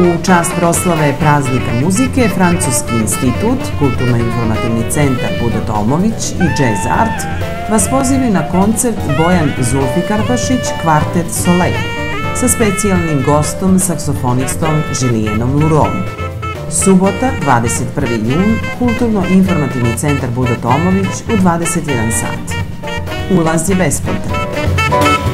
U čast proslave praznika muzike Francuski institut, Kulturno-informativni centar Budo Tomović i Jazz Art vas pozivaju na koncert Bojan Zulfi Karpašić Kvartet Soleil sa specijalnim gostom saksofonistom Žilijenom Lurom. Subota, 21. jun, Kulturno-informativni centar Budo Tomović u 21 sat. Ulaz je besplatan.